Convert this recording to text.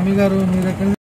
మీ గారు మీరు ఎక్కడ